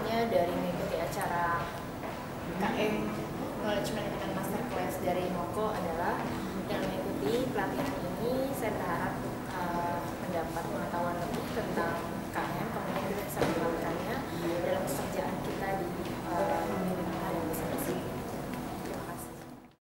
manfaatnya dari mengikuti acara KM Knowledge Management Masterclass dari Moko adalah dan mengikuti pelatihan ini